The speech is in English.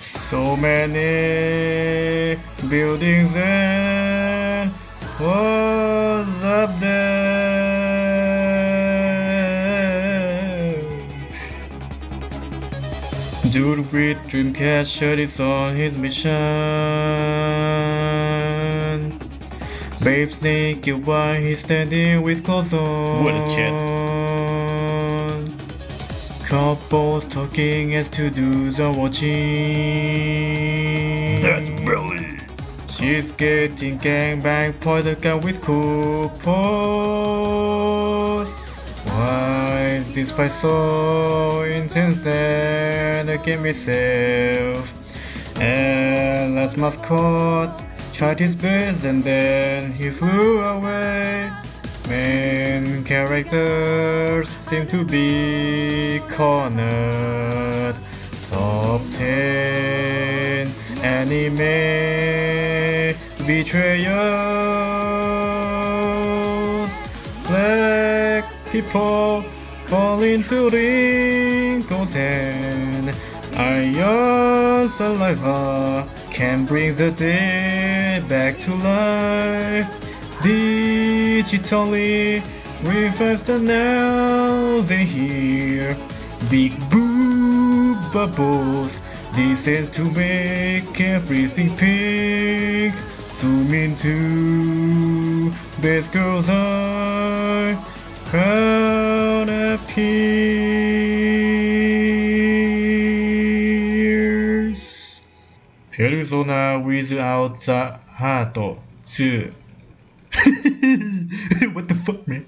So many buildings and what's up there? Dude with Dreamcatcher is on his mission. Babe Snake, you why he's standing with clothes on. What a chat. Couples talking as to do's are watching. That's Belly. She's getting gangbang the guy with pose. Why is this fight so intense then? I get myself. And last mascot tried his best and then he flew away. Main characters seem to be cornered. Top 10 anime betrayals. Black people fall into wrinkles and iron saliva can bring the dead back to life. Digitally revives the now they hear big boob bubbles. This is to make everything pink. Zoom into best girl's eye. Crown appears. Persona without the heart 2 what the fuck, man?